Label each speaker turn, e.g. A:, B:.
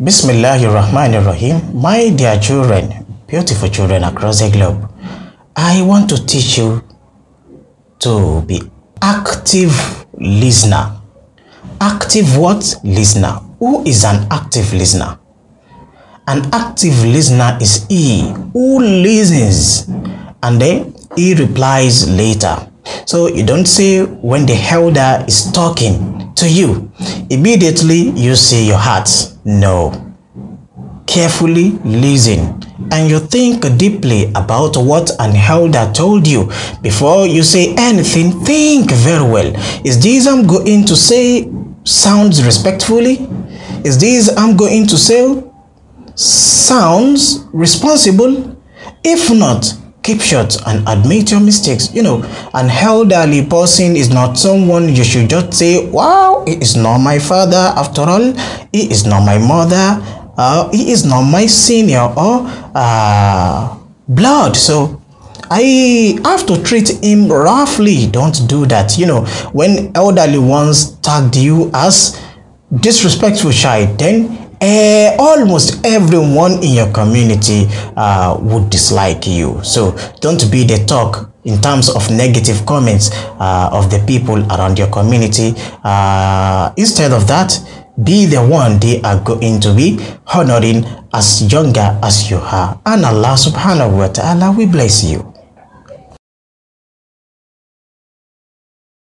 A: Bismillahirrahmanirrahim. My dear children, beautiful children across the globe, I want to teach you to be active listener. Active what? Listener. Who is an active listener? An active listener is he who listens and then he replies later. So you don't say when the elder is talking to you, immediately you say your heart. No. Carefully listen and you think deeply about what an elder told you before you say anything. Think very well. Is this I'm going to say sounds respectfully? Is this I'm going to say sounds responsible? If not, keep short and admit your mistakes. You know, an elderly person is not someone you should just say, wow, he is not my father after all, he is not my mother, uh, he is not my senior or uh, blood. So I have to treat him roughly. Don't do that. You know, when elderly ones tagged you as disrespectful child, then uh, almost everyone in your community uh, would dislike you. So don't be the talk in terms of negative comments uh, of the people around your community. Uh, instead of that, be the one they are going to be honoring as younger as you are. And Allah subhanahu wa ta'ala will bless you.